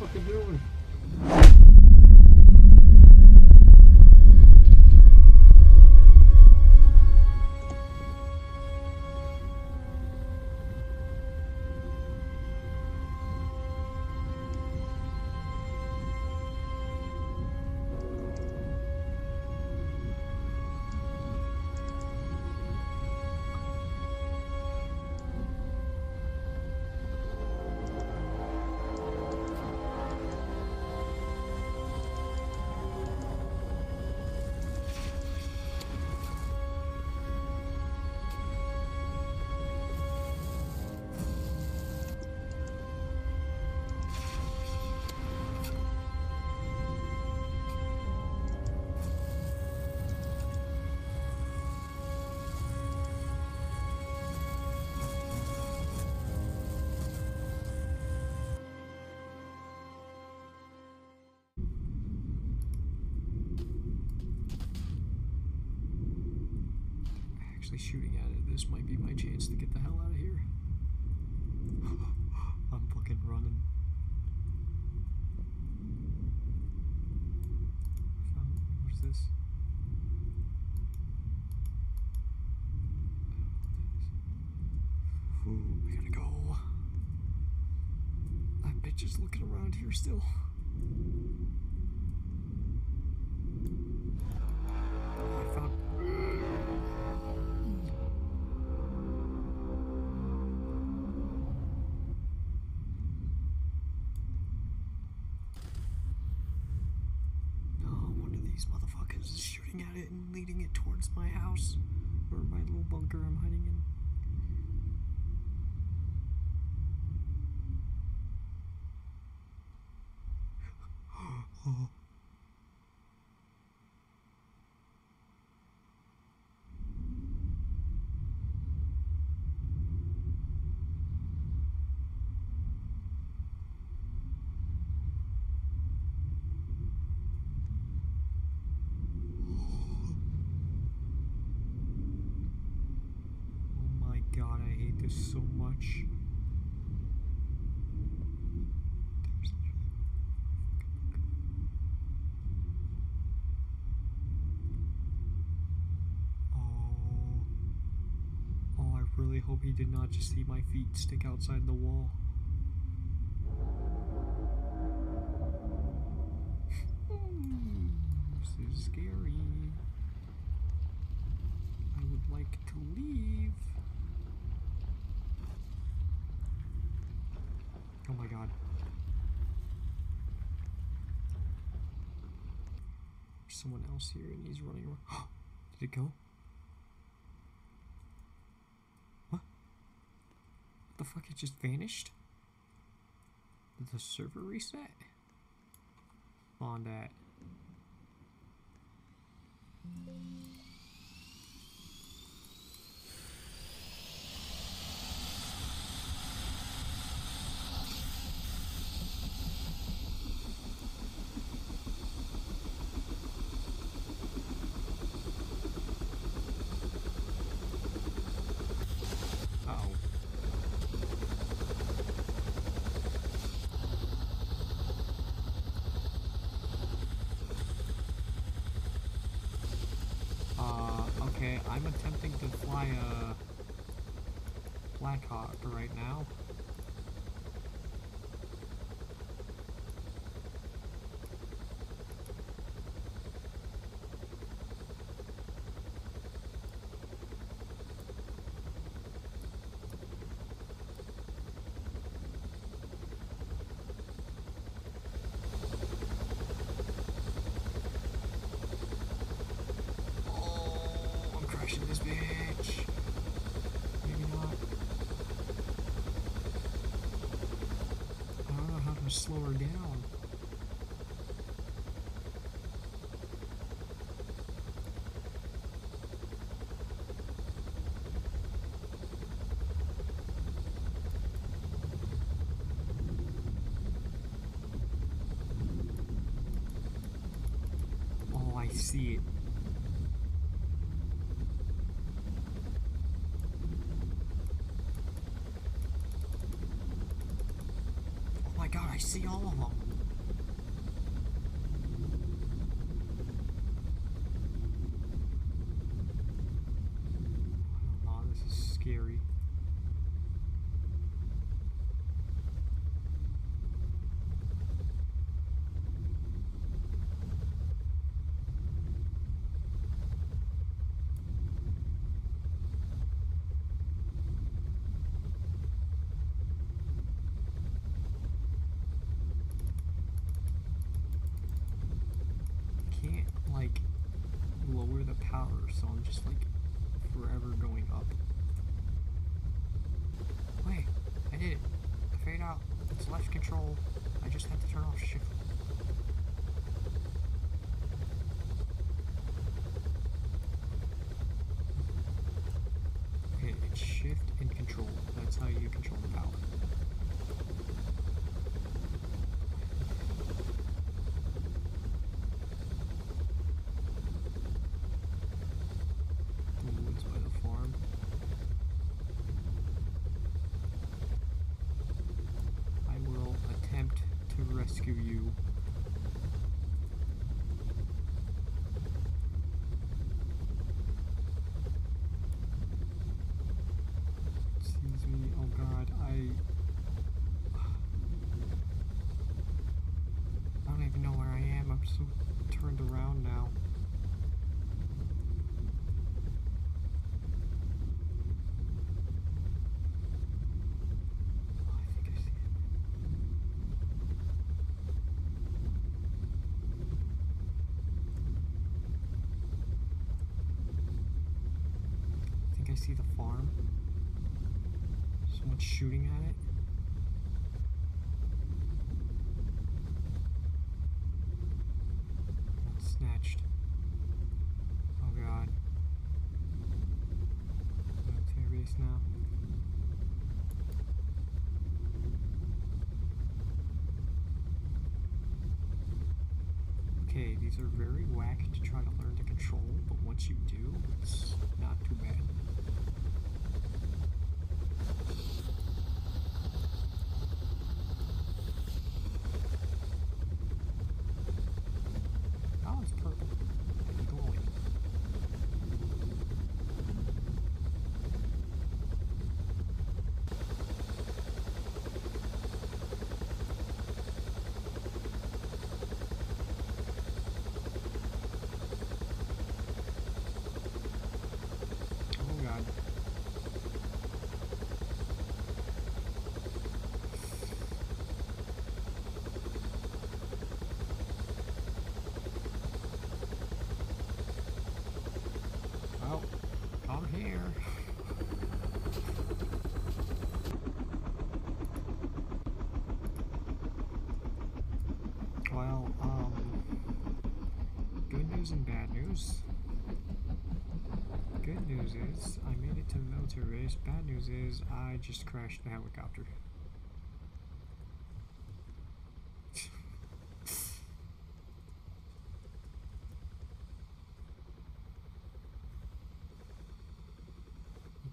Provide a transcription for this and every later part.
fucking doing? Actually shooting at it, this might be my chance to get the hell out of here. I'm fucking running. What's this? Ooh, we gotta go. That bitch is looking around here still. Much. Oh. Oh, I really hope he did not just see my feet stick outside the wall. this is scary. I would like to leave. Oh my god. There's someone else here and he's running around. Did it go? What? What the fuck? It just vanished? Did the server reset? On that. I'm attempting to fly a Blackhawk right now. Oh, I'm crashing this bitch. Maybe not. I don't know how to slow her down. Oh, I see it. Oh my god, I see all of them. scary. can't like lower the power, so I'm just like forever going up. Wait, I did it. I figured out. It's left control. I just had to turn off shift. Okay, it's shift and control. That's how you control the power. The woods by the farm. I will attempt to rescue you. Excuse me, oh god, I... I don't even know where I am, I'm so turned around now. Oh, see the farm. Someone's shooting at it. That's snatched. Oh god. Military base now. Okay, these are very whack to try to learn to control, but once you do, it's not too bad. Oh, it's purple and glowing. Oh god. Well, I'm here. Well, um, good news and bad news. Good news is I made it to the military base. Bad news is I just crashed the helicopter.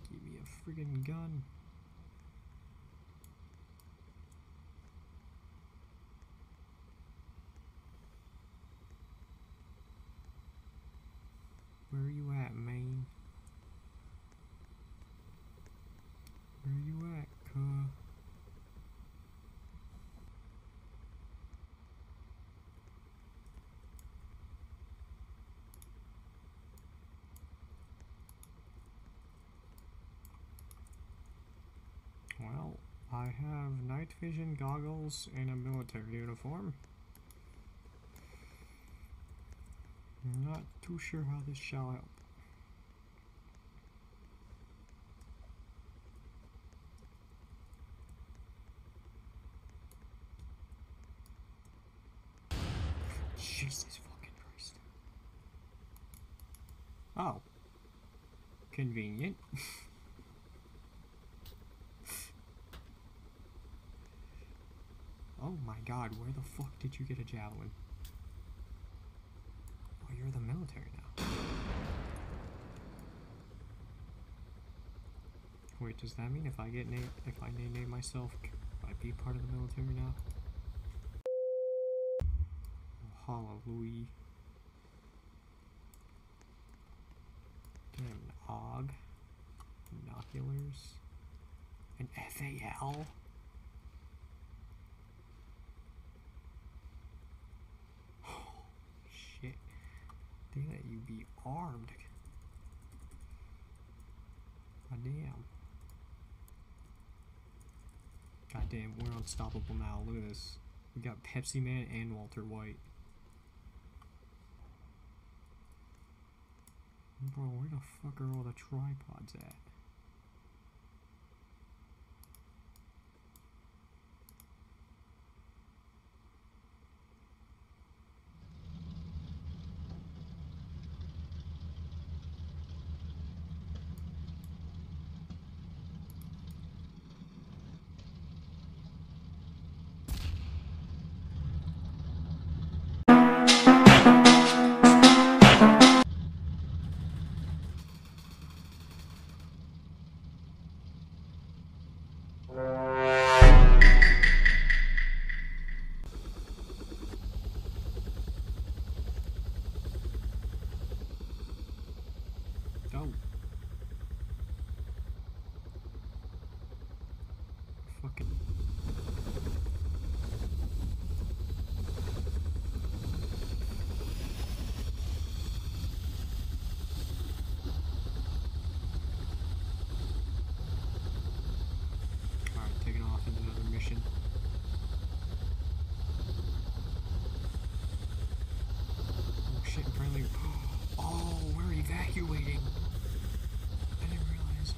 Give me a friggin' gun. Where are you at, man? Where you at, cuh? Well, I have night vision goggles and a military uniform. I'm Not too sure how this shall help. Jesus fucking Christ. Oh. Convenient. oh my god, where the fuck did you get a javelin? Oh, you're the military now. Wait, does that mean if I get name if I name, myself, I be part of the military now? Oh, hallelujah. Damn, Og. Not binoculars. An FAL? Oh, shit. They let you be armed. God damn. God damn, we're unstoppable now. Look at this. We got Pepsi Man and Walter White. Bro, where the fuck are all the tripods at? Evacuating. I didn't realize.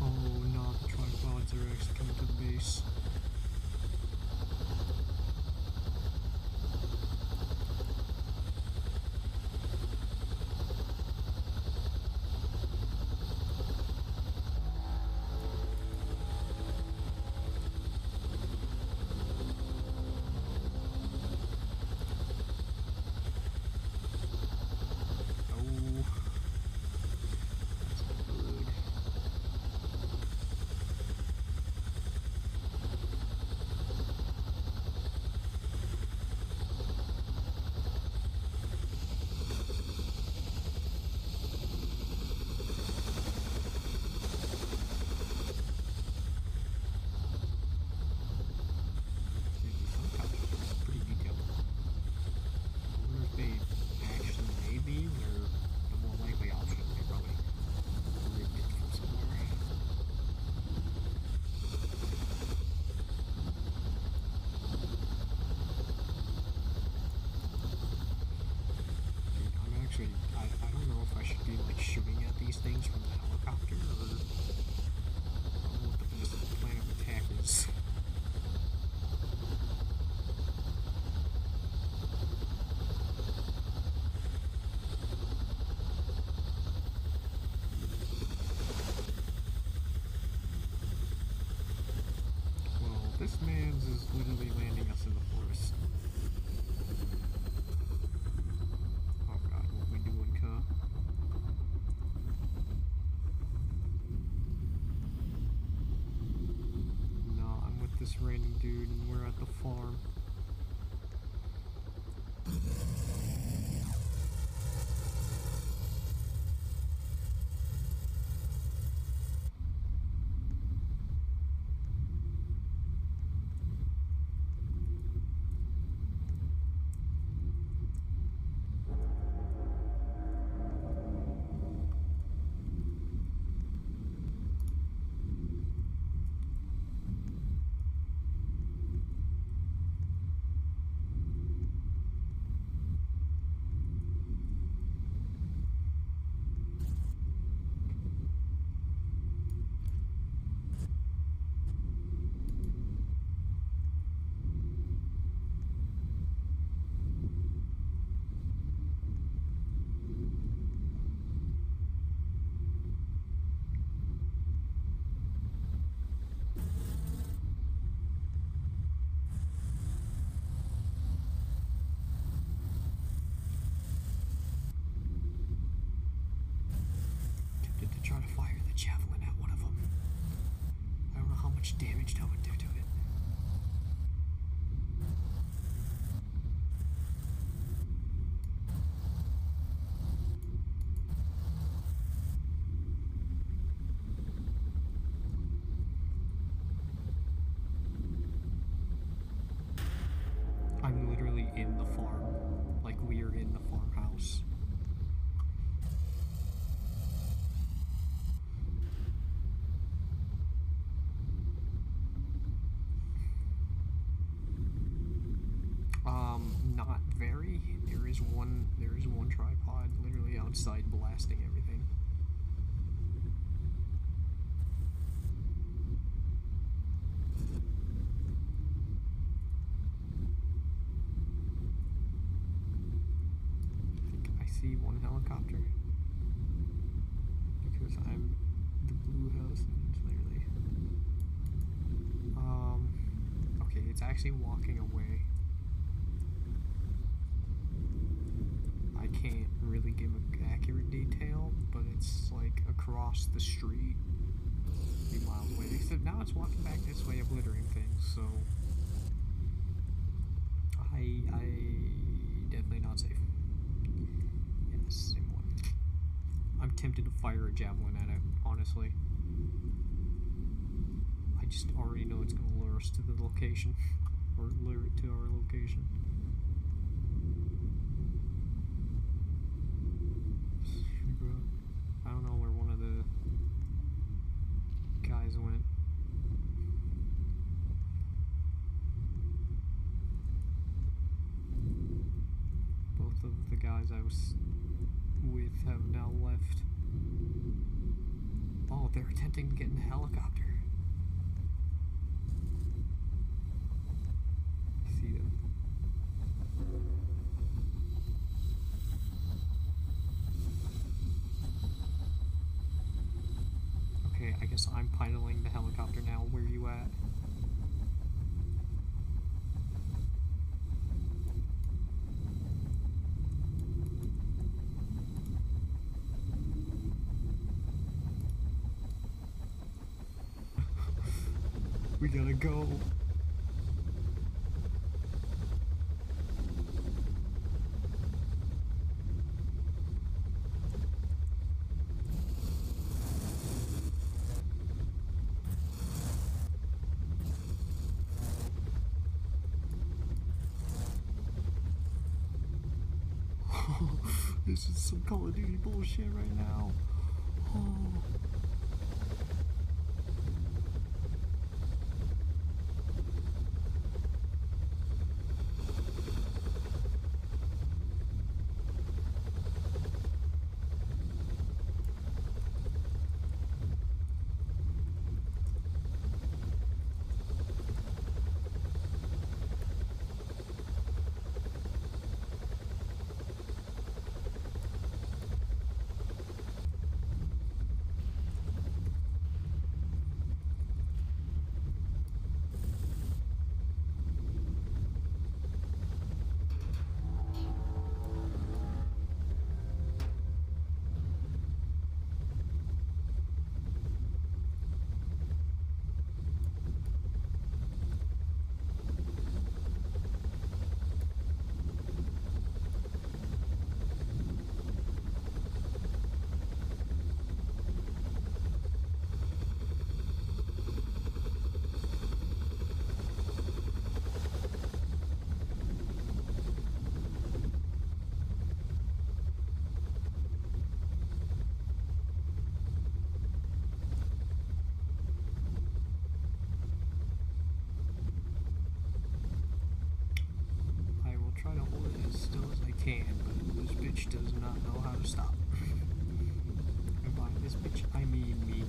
Oh no, the tripods are actually coming to the base. Oh. That's not good. Some copies are pretty detailed. I wonder if they actually made these, or the more likely option, they probably ripped it from somewhere. Dude, I'm actually, I, I don't know if I should be like shooting at these things from the helicopter, or I don't know what the best plan of attack is. Well, this man's is literally landing us in the forest. Oh god, what we doing, cuh? No, I'm with this random dude and we're at the farm. Tempted to try to fire the javelin at one of them. I don't know how much damage that to it. Very. There is one. There is one tripod literally outside blasting everything. I think I see one helicopter because I'm the blue house and clearly. Um. Okay, it's actually walking away. I can't really give an accurate detail, but it's like across the street, a few miles away. Except now it's walking back this way, obliterating things. So I, I definitely not safe. Yes, same one. I'm tempted to fire a javelin at it, honestly. I just already know it's gonna lure us to the location, or lure it to our location. I don't know where one of the guys went. Both of the guys I was with have now left. Oh, they're attempting to get in the helicopter. I see them. Okay, I guess I'm piloting the helicopter now. Where you at? we gotta go. this is some Call of Duty bullshit right now. Oh. I will try to hold it as still as I can, but this bitch does not know how to stop. And by this bitch, I mean me.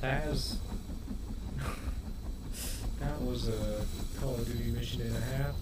That is that was a Call of Duty mission and a half.